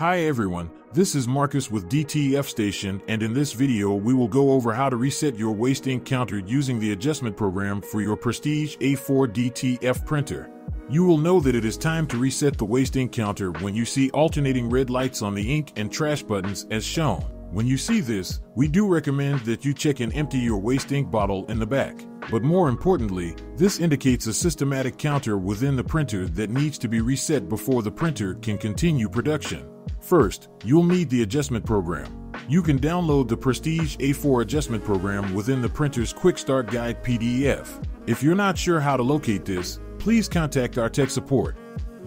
Hi everyone, this is Marcus with DTF Station and in this video we will go over how to reset your waste ink counter using the adjustment program for your Prestige A4 DTF printer. You will know that it is time to reset the waste ink counter when you see alternating red lights on the ink and trash buttons as shown. When you see this, we do recommend that you check and empty your waste ink bottle in the back. But more importantly, this indicates a systematic counter within the printer that needs to be reset before the printer can continue production. First, you'll need the adjustment program. You can download the Prestige A4 adjustment program within the printer's Quick Start Guide PDF. If you're not sure how to locate this, please contact our tech support.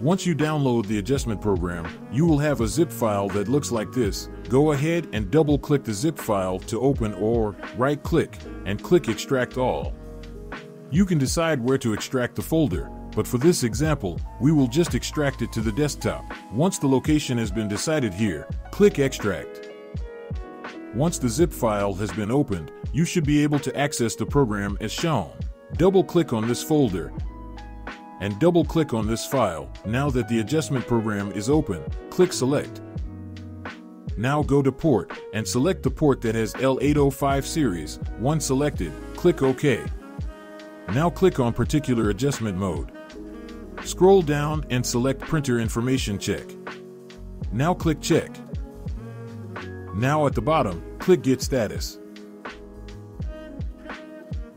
Once you download the adjustment program, you will have a zip file that looks like this. Go ahead and double click the zip file to open or right click and click extract all. You can decide where to extract the folder, but for this example, we will just extract it to the desktop. Once the location has been decided here, click extract. Once the zip file has been opened, you should be able to access the program as shown. Double click on this folder and double click on this file. Now that the adjustment program is open, click select. Now go to port and select the port that has L805 series. Once selected, click OK. Now click on particular adjustment mode. Scroll down and select printer information check. Now click check. Now at the bottom, click get status.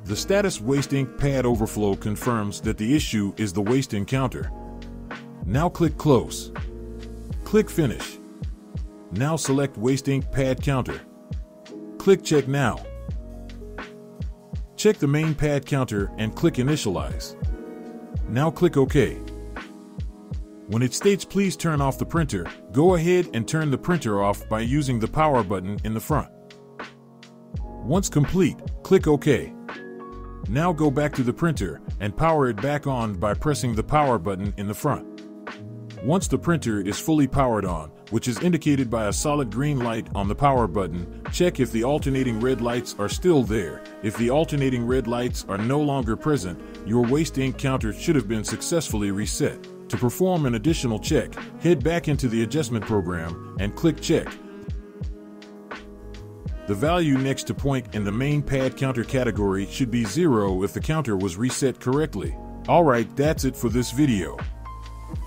The status waste ink pad overflow confirms that the issue is the waste ink counter. Now click close. Click finish. Now select waste ink pad counter. Click check now. Check the main pad counter and click initialize. Now click OK. When it states please turn off the printer, go ahead and turn the printer off by using the power button in the front. Once complete, click OK. Now go back to the printer and power it back on by pressing the power button in the front. Once the printer is fully powered on, which is indicated by a solid green light on the power button, check if the alternating red lights are still there. If the alternating red lights are no longer present, your waste ink counter should have been successfully reset. To perform an additional check, head back into the adjustment program and click check the value next to point in the main pad counter category should be 0 if the counter was reset correctly. Alright, that's it for this video.